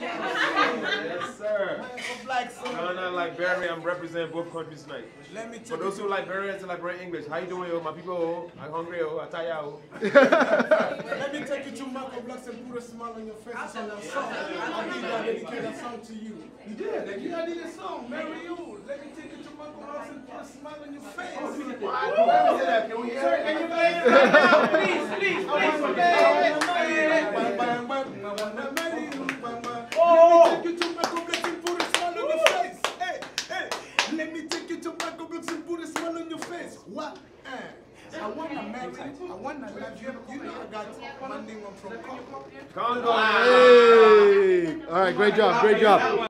Yes, sir. Man, for black son. Ghana, Liberia, I'm representing both countries tonight. Let me For those you. who Liberians and Liberian English, how you doing, yo? My people, oh? I'm hungry, oh? I tire, oh? Let me take you to Michael Blackson put a smile on your face. It's on that song. I think I dedicate that song to you. You did. Like, you I did a song. Marry you. Let me take you to Michael Blackson put a smile on your oh, face. Can we hear that? Can we hear that? Can you play it right now? Please, please, please. What? Eh. I wanna marry you. I wanna love you. You know I got my name from Congo. Congo. Hey. All right, great job, great job.